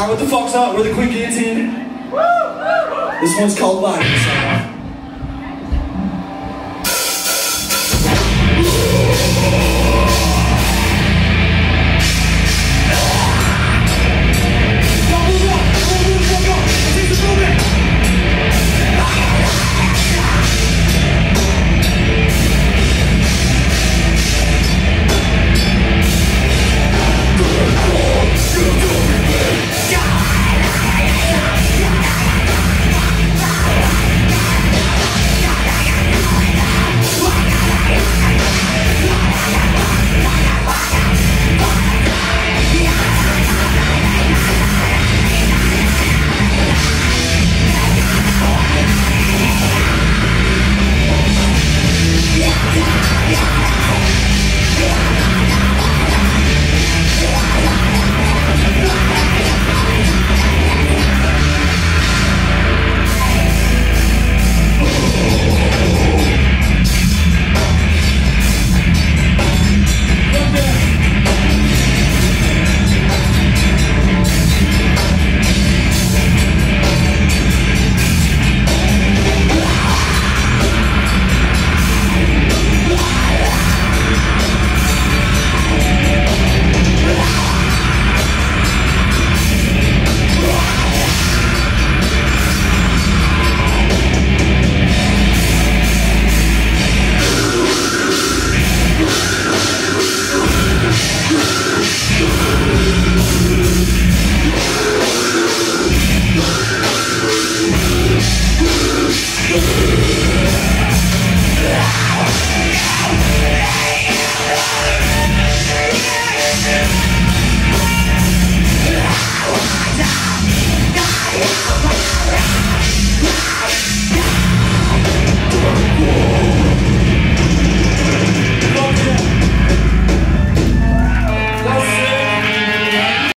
Alright, what the fuck's up? We're the Quick Guillotine. This one's called Life.